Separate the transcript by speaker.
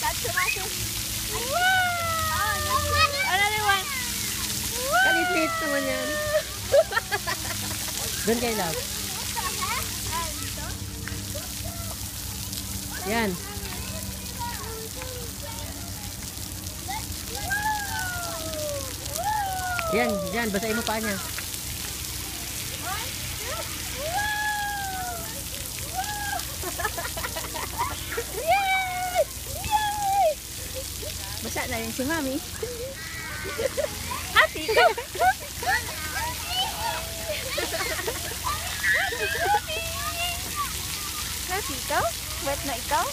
Speaker 1: Tatsu natin. Another one.
Speaker 2: Kalit-lit naman yan. Doon kay love. Yan. Yan, yan. Basahin mo pa niya.
Speaker 1: bạn này trứng vào mỹ hát tí hát tí cốc vẹt này cốc